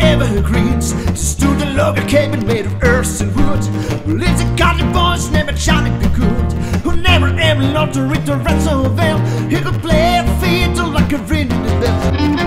Evergreens. Just to the local cabin made of earth and wood. Never ever loved to ransom. He could play a fiddle like a ring in the bell.